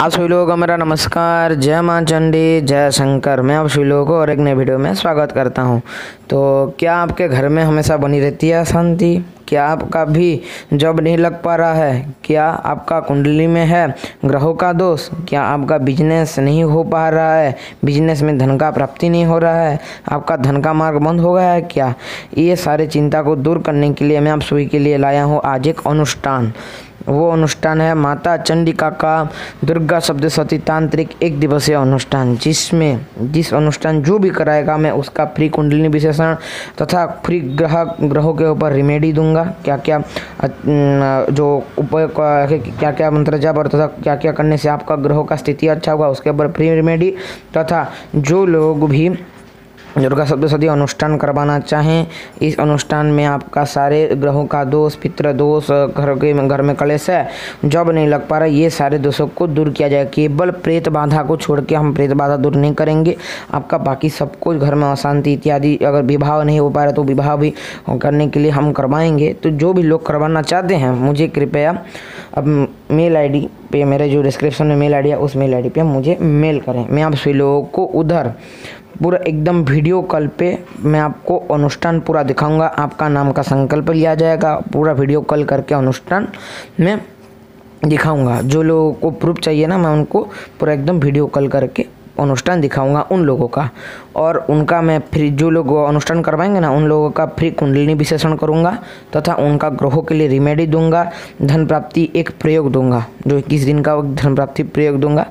आप सभी लोगों को मेरा नमस्कार। जय माँ चंडी, जय शंकर। मैं आप सभी लोगों को और एक नए वीडियो में स्वागत करता हूँ। तो क्या आपके घर में हमेशा बनी रहती है शांति? क्या आपका भी जॉब नहीं लग पा रहा है? क्या आपका कुंडली में है ग्रहों का दोष? क्या आपका बिज़नेस नहीं हो पा रहा है? बिज़नेस में धन का प्राप्ति नहीं हो रहा है? आपका धन का मार्ग बंद हो गया है क्या? ये सारे चिंता को दूर करने के लिए मैं आप सभी के लिए लाया हूँ आज एक अनुष्ठान। वो अनुष्ठान है। माता चंडिका का दुर्गा सप्तशती तांत्रिक एक दिवसीय अनुष्ठान, जिसमें, जिस अनुष्ठान जो भी कराएगा, मैं उसका फ्री कुंडलिनी विशेषण तथा फ्री ग्रह ग्रहों के ऊपर रिमेडी दूँगा। क्या क्या जो उपयोग क्या क्या मंत्र जाप और तथा क्या क्या करने से आपका ग्रहों का स्थिति अच्छा होगा, उसके ऊपर फ्री रिमेडी तथा जो लोग भी दुर्गा सप्तशती अनुष्ठान करवाना चाहें, इस अनुष्ठान में आपका सारे ग्रहों का दोष, पितृ दोष, घर के, घर में कलेश है, जब नहीं लग पा रहा, ये सारे दोषों को दूर किया जाए। केवल प्रेत बाधा को छोड़ के हम प्रेत बाधा दूर नहीं करेंगे। आपका बाकी सब कुछ घर में अशांति इत्यादि अगर विवाह नहीं हो पा रहा तो विवाह भी करने के लिए हम करवाएँगे। तो जो भी लोग करवाना चाहते हैं, मुझे कृपया, अब मेल आईडी पे मेरे जो डिस्क्रिप्शन में मेल आईडी है, उस मेल आईडी पे मुझे मेल करें। मैं आप सभी लोगों को उधर पूरा एकदम वीडियो कॉल पे मैं आपको अनुष्ठान पूरा दिखाऊँगा। आपका नाम का संकल्प लिया जाएगा। पूरा वीडियो कॉल करके अनुष्ठान में दिखाऊँगा। जो लोगों को प्रूफ चाहिए ना, मैं उनको पूरा एकदम वीडियो कॉल करके अनुष्ठान दिखाऊँगा उन लोगों का। और उनका मैं फ्री जो लोग अनुष्ठान करवाएँगे ना, उन लोगों का फ्री कुंडलिनी विशेषण करूँगा तथा उनका ग्रहों के लिए रिमेडी दूँगा, धन प्राप्ति एक प्रयोग दूँगा, जो इक्कीस दिन का धन प्राप्ति प्रयोग दूँगा।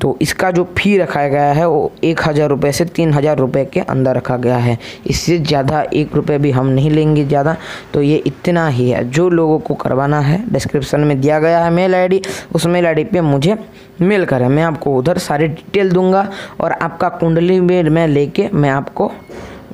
तो इसका जो फ़ी रखा गया है, वो एक हज़ार रुपये से तीन हज़ार रुपये के अंदर रखा गया है। इससे ज़्यादा एक रुपये भी हम नहीं लेंगे ज़्यादा। तो ये इतना ही है। जो लोगों को करवाना है डिस्क्रिप्शन में दिया गया है मेल आईडी उस मेल आईडी पे मुझे मेल करें। मैं आपको उधर सारी डिटेल दूँगा। और आपका कुंडली में मैं लेके मैं आपको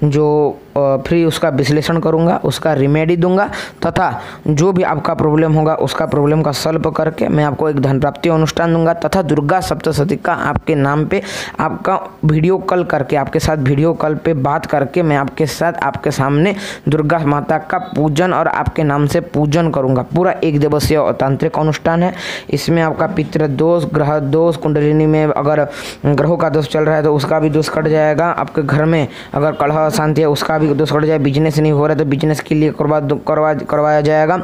जो फ्री उसका विश्लेषण करूँगा, उसका रिमेडी दूँगा, तथा जो भी आपका प्रॉब्लम होगा, उसका प्रॉब्लम का सॉल्व करके मैं आपको एक धन प्राप्ति अनुष्ठान दूँगा, तथा दुर्गा सप्तशती का आपके नाम पे आपका वीडियो कॉल करके, आपके साथ वीडियो कॉल पे बात करके मैं आपके साथ, आपके सामने दुर्गा माता का पूजन और आपके नाम से पूजन करूँगा। पूरा एक दिवसीय तांत्रिक अनुष्ठान है। इसमें आपका पितृ दोष ग्रह दोष कुंडलिनी में अगर ग्रहों का दोष चल रहा है तो उसका भी दोष कट जाएगा। आपके घर में अगर कलह शांति है, उसका भी दोष कट जाए बिज़नेस नहीं हो रहा तो बिज़नेस के लिए करवा करवा, करवाया जाएगा।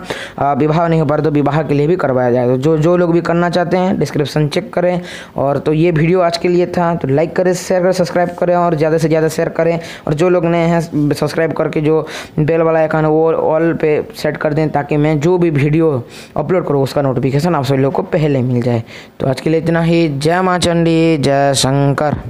विवाह नहीं हो पा रहा तो विवाह के लिए भी करवाया जाएगा। जो जो लोग भी करना चाहते हैं डिस्क्रिप्शन चेक करें। और तो ये वीडियो आज के लिए था तो लाइक करें शेयर करें सब्सक्राइब करें, और ज़्यादा से ज़्यादा शेयर करें। और जो लोग नए हैं सब्सक्राइब करके जो बेल वाला आइकन है, वो ऑल पे सेट कर दें, ताकि मैं जो भी वीडियो अपलोड करूँ, उसका नोटिफिकेशन आप सभी लोग को पहले मिल जाए। तो आज के लिए इतना ही। जय माँ चंडी, जय शंकर।